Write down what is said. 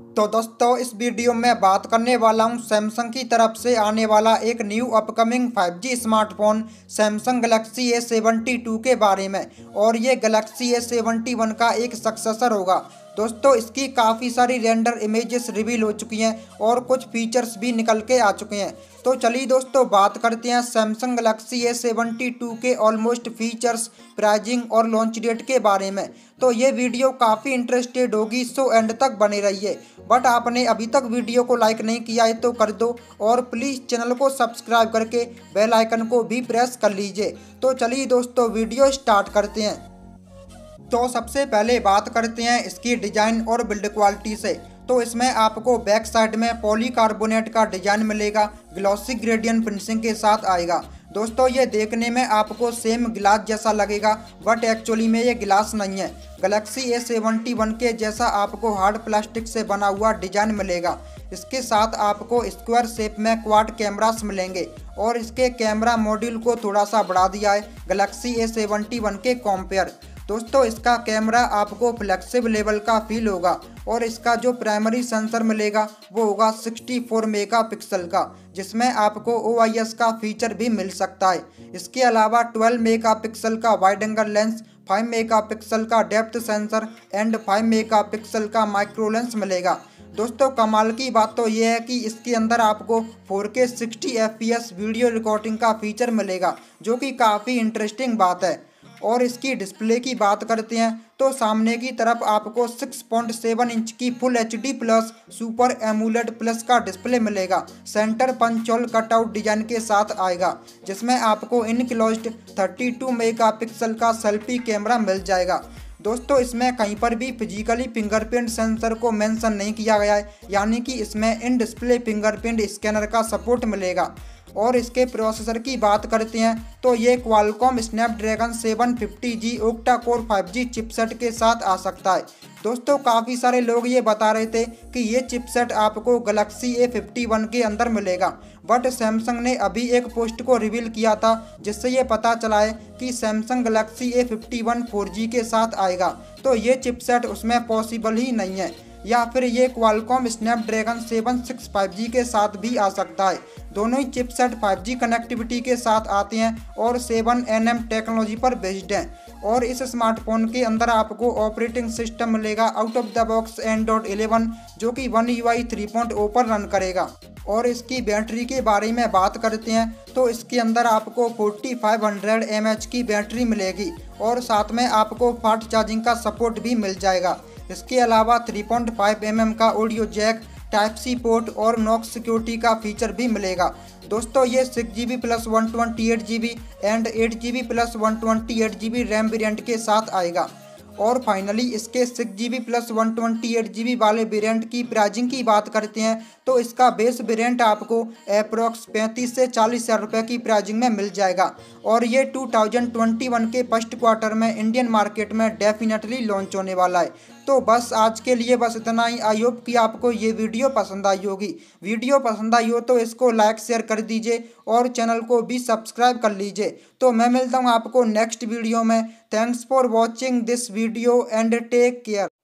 तो दोस्तों, इस वीडियो में बात करने वाला हूँ सैमसंग की तरफ़ से आने वाला एक new upcoming 5G smartphone Samsung Galaxy A seventy के बारे में। और ये गलेक्सी ए सेवेंटी का एक सक्सेसर होगा। दोस्तों, इसकी काफ़ी सारी रेंडर इमेजेस रिवील हो चुकी हैं और कुछ फीचर्स भी निकल के आ चुके हैं। तो चलिए दोस्तों, बात करते हैं Samsung Galaxy A seventy two के ऑलमोस्ट फीचर्स प्राइजिंग और लॉन्च डेट के बारे में। तो ये वीडियो काफ़ी इंटरेस्टेड होगी सो एंड तक बने रहिए। बट आपने अभी तक वीडियो को लाइक नहीं किया है तो कर दो और प्लीज़ चैनल को सब्सक्राइब करके बेल आइकन को भी प्रेस कर लीजिए। तो चलिए दोस्तों वीडियो स्टार्ट करते हैं। तो सबसे पहले बात करते हैं इसकी डिज़ाइन और बिल्ड क्वालिटी से। तो इसमें आपको बैक साइड में पॉलीकार्बोनेट का डिज़ाइन मिलेगा, ग्लॉसी ग्रेडियन फिनिशिंग के साथ आएगा। दोस्तों, ये देखने में आपको सेम गिलास जैसा लगेगा, बट एक्चुअली में ये गिलास नहीं है। गलेक्सी ए सेवेंटी वन के जैसा आपको हार्ड प्लास्टिक से बना हुआ डिज़ाइन मिलेगा। इसके साथ आपको स्क्वायर शेप में क्वाड कैमरास मिलेंगे और इसके कैमरा मॉड्यूल को थोड़ा सा बढ़ा दिया है गलेक्सी ए सेवेंटी वन के कॉम्पेयर दोस्तों, इसका कैमरा आपको फ्लेक्सिब लेवल का फील होगा और इसका जो प्राइमरी सेंसर मिलेगा, वो होगा 64 मेगापिक्सल का, जिसमें आपको ओ का फीचर भी मिल सकता है। इसके अलावा 12 मेगापिक्सल का वाइड एंगल लेंस 5 मेगापिक्सल का डेप्थ सेंसर एंड 5 मेगापिक्सल का माइक्रो लेंस मिलेगा। दोस्तों, कमाल की बात तो यह है कि इसके अंदर आपको 4K 60 fps वीडियो रिकॉर्डिंग का फीचर मिलेगा, जो कि काफ़ी इंटरेस्टिंग बात है। और इसकी डिस्प्ले की बात करते हैं तो सामने की तरफ़ आपको 6.7 इंच की full HD plus super AMOLED plus का डिस्प्ले मिलेगा। Centre punch hole cutout design के साथ आएगा, जिसमें आपको इनक्लोज 32 मेगापिक्सल का सेल्फी कैमरा मिल जाएगा। दोस्तों, इसमें कहीं पर भी फिजिकली फिंगरप्रिंट सेंसर को मेंशन नहीं किया गया है, यानी कि इसमें इन डिस्प्ले फिंगरप्रिंट स्कैनर का सपोर्ट मिलेगा। और इसके प्रोसेसर की बात करते हैं तो ये Qualcomm Snapdragon 750G octa core 5G chipset के साथ आ सकता है। दोस्तों, काफ़ी सारे लोग ये बता रहे थे कि ये चिपसेट आपको गलेक्सी ए फिफ्टी वन के अंदर मिलेगा बट सैमसंग ने अभी एक पोस्ट को रिवील किया था, जिससे ये पता चला है कि Samsung Galaxy A fifty one four G के साथ आएगा। तो ये चिपसेट उसमें पॉसिबल ही नहीं है, या फिर ये Qualcomm Snapdragon seven six five G के साथ भी आ सकता है। दोनों ही चिपसेट 5G कनेक्टिविटी के साथ आते हैं और 7nm टेक्नोलॉजी पर बेस्ड हैं। और इस स्मार्टफ़ोन के अंदर आपको ऑपरेटिंग सिस्टम मिलेगा out of the box N dot eleven जो कि one U I three point O पर रन करेगा। और इसकी बैटरी के बारे में बात करते हैं तो इसके अंदर आपको 4500 एच की बैटरी मिलेगी और साथ में आपको फास्ट चार्जिंग का सपोर्ट भी मिल जाएगा। इसके अलावा 3.5 mm का audio jack type C port और नॉक सिक्योरिटी का फीचर भी मिलेगा। दोस्तों, ये six G B plus one twenty eight G B and eight G B plus one twenty eight G B RAM variant के साथ आएगा। और फाइनली इसके six G B plus one twenty eight G B वाले variant की pricing की बात करते हैं तो इसका बेस वेरियंट आपको अप्रोक्स पैंतीस से चालीस हज़ार रुपये की प्राइजिंग में मिल जाएगा। और ये टू थाउज़ेंड ट्वेंटी वन के फ़र्स्ट क्वार्टर में इंडियन मार्केट में डेफिनेटली लॉन्च होने वाला है। तो बस आज के लिए बस इतना ही। आई होप कि आपको ये वीडियो पसंद आई होगी। वीडियो पसंद आई हो तो इसको लाइक शेयर कर दीजिए और चैनल को भी सब्सक्राइब कर लीजिए। तो मैं मिलता हूँ आपको नेक्स्ट वीडियो में। Thanks for watching this video and take care